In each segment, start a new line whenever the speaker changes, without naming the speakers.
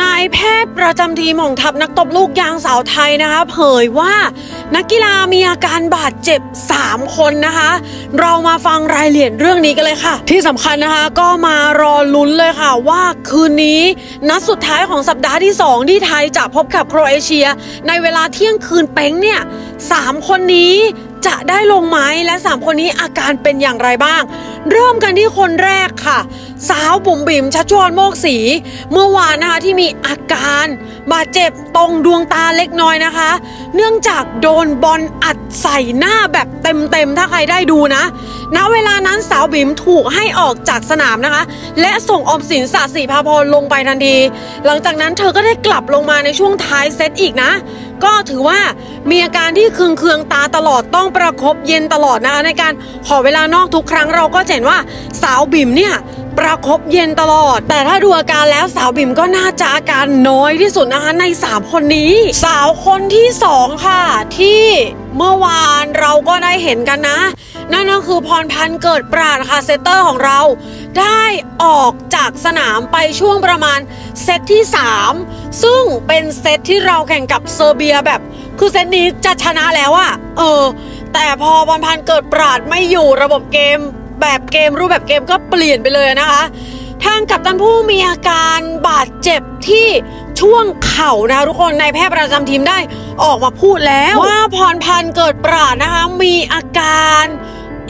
นายแพทย์ประจำทีมของทัพนักตบลูกยางสาวไทยนะคะ เผยว่านักกีฬามีอาการบาดเจ็บ 3 คนนะคะ เรามาฟังรายละเอียดเรื่องนี้กันเลยค่ะ ที่สำคัญนะคะก็มารอลุ้นเลยค่ะว่าคืนนี้ นัดสุดท้ายของสัปดาห์ที่ 2 ที่ไทยจะพบกับโครเอเชีย ในเวลาเที่ยงคืนเป้งเนี่ยสามคนนี้จะได้ลงไหมและ 3 คนนี้อาการเป็นอย่างไรบ้าง เริ่มกันที่คนแรกค่ะ สาวบุ๋มบิ๋มชัชวนโมกศรีเมื่อวานนะคะที่มีอาการ บาดเจ็บตรงดวงตาเล็กน้อยนะคะ เนื่องจากโดนบอลอัดใส่หน้าแบบเต็มๆถ้าใครได้ดูนะณเวลานั้นสาวบิ๋มถูกให้ออกจากสนามนะคะ และส่งอมสินสะสีพาพรลงไปทันที หลังจากนั้นเธอก็ได้กลับลงมาในช่วงท้ายเซตอีกนะ ก็ถือว่ามีอาการที่เคืองเคืองตาตลอดต้องประคบเย็นตลอดนะคะในการขอเวลานอกทุกครั้งเราก็จะเห็นว่าสาวบิ่มเนี่ยประคบเย็นตลอด แต่ถ้าดูอาการแล้วสาวบิ่มก็น่าจะอาการน้อยที่สุดนะคะใน 3 คนนี้ สาวคนที่ 2 ค่ะ ที่เมื่อวานเราก็ได้เห็นกันนะ นั่นก็คือพรพรรณเกิดปราชญ์ค่ะ setter ของเรา ได้ออกจากสนามไปช่วงประมาณเซตที่ 3 ซึ่งเป็นเซตที่เราแข่งกับเซอร์เบียแบบ คือเซตนี้จะชนะแล้วอะเออ แต่พอบอลพันธ์เกิดปราดไม่อยู่ระบบเกม แบบเกมรูปแบบเกมก็เปลี่ยนไปเลยนะคะ ทางกัปตันผู้มีอาการบาดเจ็บที่ช่วงเข่านะทุกคนในายแพทย์ประจำทีมได้ออกมาพูดแล้ว ว่าพรพันธ์เกิดปราดนะคะ มีอาการ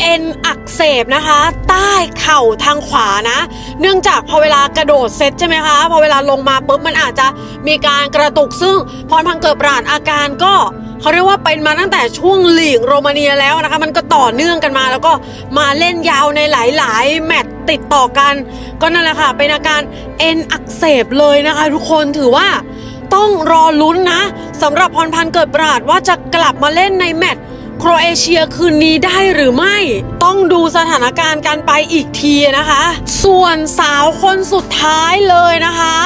เอ็นอักเสบนะคะ ใต้เข่าทางขวานะ เนื่องจากพอเวลากระโดดเซตใช่ไหมคะพอเวลาลงมาปุ๊บมันอาจจะมีการกระตุกซึ่งพรพันธ์เกิดปราดอาการก็ เขาเรียกว่าเป็นมาตั้งแต่ช่วงลีกโรมาเนียแล้วนะคะ มันก็ต่อเนื่องกันมา แล้วก็มาเล่นยาวในหลายๆ แมตช์ติดต่อกัน ก็นั่นแหละค่ะ เป็นอาการเอ็นอักเสบเลยนะคะ ทุกคนถือว่าต้องรอลุ้นนะสำหรับพรพันธ์เกิดปราดว่าจะกลับมาเล่นในแมตช์โครเอเชียคืนนี้ได้หรือไม่ ต้องดูสถานการณ์การไปอีกทีนะคะ ส่วนสาวคนสุดท้ายเลยนะคะ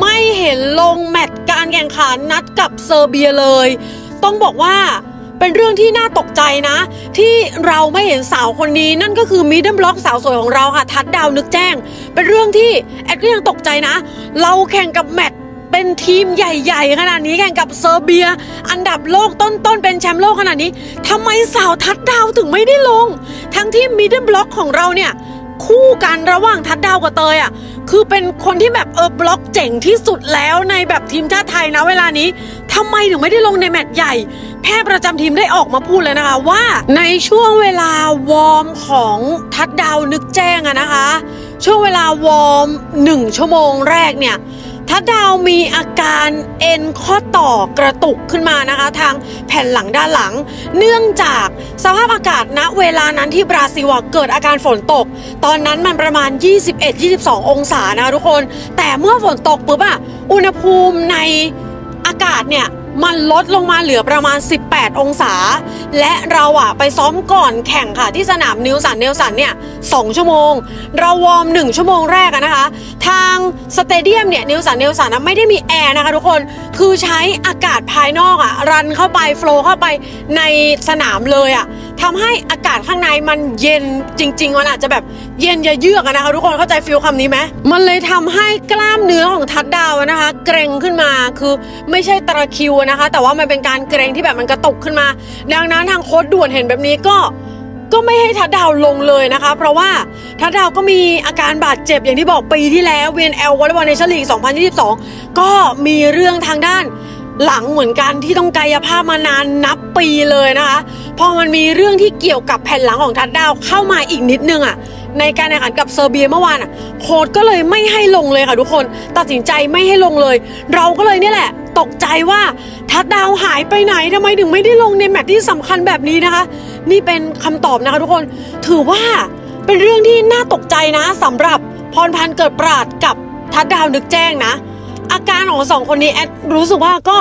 ไม่เห็นลงแมตช์การแข่งขันนัดกับเซอร์เบียเลย ต้องบอกว่าเป็นเรื่องที่น่าตกใจนะ ที่เราไม่เห็นสาวคนนี้นั่นก็คือ middle block สาวสวยของเราค่ะ ทัดดาวนึกแจ้ง เป็นเรื่องที่แอดก็ยังตกใจนะ เราแข่งกับแมตช์เป็นทีมใหญ่ๆ ขนาดนี้แข่งกับเซอร์เบีย อันดับโลกต้นๆ เป็นแชมป์โลกขนาดนี้ทำไมสาวทัดดาวถึงไม่ได้ลง ทั้งที่ middle block ของเราเนี่ย คู่กันระหว่างทัดดาวกับเตยอะ คือเป็นคนที่แบบเออบล็อกเจ๋งที่สุดแล้วในแบบทีมชาติไทยนะเวลานี้ทำไมถึงไม่ได้ลงในแมตช์ใหญ่ แพทย์ประจำทีมได้ออกมาพูดเลยนะคะว่าในช่วงเวลา warm ของทัดดาวนึกแจ้งอะนะคะ ช่วงเวลา warm หนึ่งชั่วโมงแรกเนี่ย ทัดดาวมีอาการเอ็นข้อต่อกระตุกขึ้นมานะคะ ทางแผ่นหลังด้านหลัง เนื่องจากสภาพอากาศณเวลานั้นที่บราซิลเกิดอาการฝนตก ตอนนั้นมันประมาณ 21-22 องศานะทุกคน แต่เมื่อฝนตกปุ๊บอะอุณหภูมิในอากาศเนี่ย มันลดลงมาเหลือประมาณ 18 องศา และเราอะไปซ้อมก่อนแข่งค่ะ ที่สนามนิลสันเนลสันเนี่ย2ชั่วโมง เรา warm 1 ชั่วโมงแรกอะนะคะ ทาง stadium เนี่ยนิลสันเนลสันไม่ได้มีแอร์นะคะทุกคนคือใช้อากาศภายนอกอะ run เข้าไป flow เข้าไปในสนามเลยอะ ทำให้อากาศข้างในมันเย็นจริง ๆ มันอาจจะแบบเย็นเยือกนะคะทุกคนเข้าใจ feel คำนี้ไหมมันเลยทำให้กล้ามเนื้อของทัดดาวนะคะ เกร็งขึ้นมาคือไม่ใช่ตะคิวนะคะ แต่ว่ามันเป็นการเกร็งที่แบบมันกระตุกขึ้นมา ดังนั้นทางโค้ชด่วนเห็นแบบนี้ก็ก็ไม่ให้ทัดดาวลงเลยนะคะ เพราะว่าทัดดาวก็มีอาการบาดเจ็บอย่างที่บอกปีที่แล้ว VNL Volleyball Nations League 2022 ก็มีเรื่องทางด้าน หลังเหมือนกันที่ต้องกายภาพมานานนับปีเลยนะคะพอมันมีเรื่องที่เกี่ยวกับแผ่นหลังของทัดดาวเข้ามาอีกนิดนึงอะ่ะในการแข่งขันกับเซอร์เบียเมื่อวานอะโค้ดก็เลยไม่ให้ลงเลยค่ะทุกคน ตัดสินใจไม่ให้ลงเลย เราก็เลยเนี่แหละ ตกใจว่าทัดดาวหายไปไหนทำไมถึงไม่ได้ลงในแมตช์ที่สำคัญแบบนี้นะคะ นี่เป็นคำตอบนะคะทุกคน ถือว่าเป็นเรื่องที่น่าตกใจนะสำหรับพรพันธ์เกิดปราดกับทัดดาวนึกแจ้งนะ อาการของสองคนนี้แอดรู้สึกว่าก็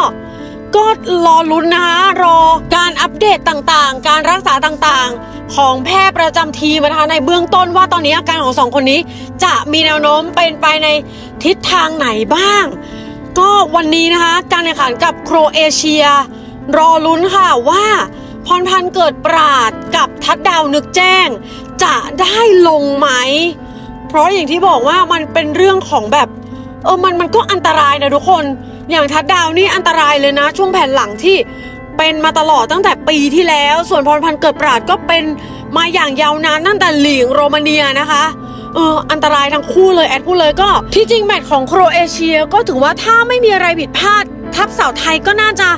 ก็รอลุ้นนะคะรอการอัปเดตต่างๆ การรักษาต่างๆ ของแพทย์ประจำทีมนะคะในเบื้องต้นว่าตอนนี้อาการของสองคนนี้จะมีแนวโน้มเป็นไปในทิศทางไหนบ้าง ก็วันนี้นะคะการแข่งขันกับโครเอเชีย รอลุ้นค่ะว่าพรพันธ์เกิดปราดกับทัดดาวนึกแจ้ง จะได้ลงไหม เพราะอย่างที่บอกว่ามันเป็นเรื่องของแบบ เออมันมันก็อันตรายนะทุกคน อย่างทัดดาวนี่อันตรายเลยนะ ช่วงแผ่นหลังที่เป็นมาตลอดตั้งแต่ปีที่แล้ว ส่วนพรพันธ์เกิดปราดก็เป็นมาอย่างยาวนานตั้งแต่หลีกโรมาเนียนะคะเอออันตรายทั้งคู่เลยแอดพูดเลยก็ ที่จริงแมตช์ของโครเอเชียก็ถือว่าถ้าไม่มีอะไรผิดพลาด ทัพสาวไทยก็น่าจะ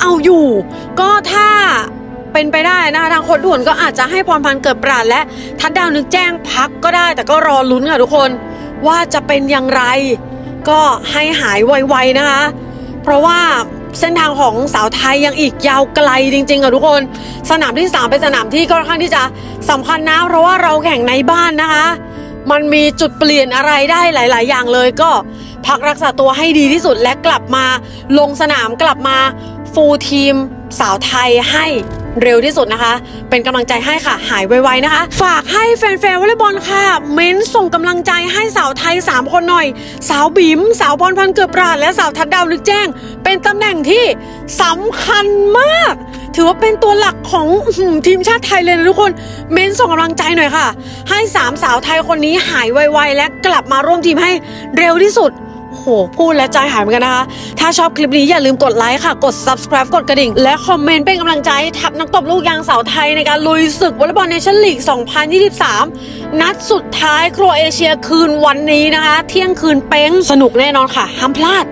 เอาอยู่ ก็ถ้าเป็นไปได้นะคะทางโคนด่วนก็อาจจะให้พรพันธ์เกิดปราดและทัดดาวนึกแจ้งพักก็ได้แต่ก็รอลุ้นค่ะทุกคน ว่าจะเป็นอย่างไร ก็ให้หายไวๆนะคะ เพราะว่าเส้นทางของสาวไทยยังอีกยาวไกลจริงๆอะทุกคน สนามที่ 3 เป็นสนามที่ค่อนข้างที่จะสำคัญนะ เพราะว่าเราแข่งในบ้านนะคะ มันมีจุดเปลี่ยนอะไรได้หลาย ๆ อย่างเลยก็พักรักษาตัวให้ดีที่สุดและกลับมาลงสนามกลับมาฟูลทีมสาวไทยให้ เร็วที่สุดนะคะ เป็นกำลังใจให้ค่ะ หายไวๆนะคะ ฝากให้แฟนๆวอลเลย์บอลค่ะ เม้นส่งกำลังใจให้สาวไทย 3 คนหน่อย สาวบิมสาวบอลพันเกือบปราดและสาวทัดดาวนึกแจ้ง เป็นตำแหน่งที่สำคัญมาก ถือว่าเป็นตัวหลักของทีมชาติไทยเลยนะทุกคน เม้นส่งกำลังใจหน่อยค่ะ ให้สามสาวไทยคนนี้หายไวๆและกลับมาร่วมทีมให้เร็วที่สุด หพูดและใจหายเหมือนกันนะคะ ถ้าชอบคลิปนี้อย่าลืมกดไลค์ค่ะ กด subscribe กดกระดิ่ง และคอมเมนต์เป็นกำลังใจให้ทัพนักตบลูกยางสาวไทยในการลุยศึกวอลเลย์บอลเนชั่นลีก 2023 นัดสุดท้ายโครเอเชียคืนวันนี้นะคะ เที่ยงคืนเป้งสนุกแน่นอนค่ะ ห้ามพลาด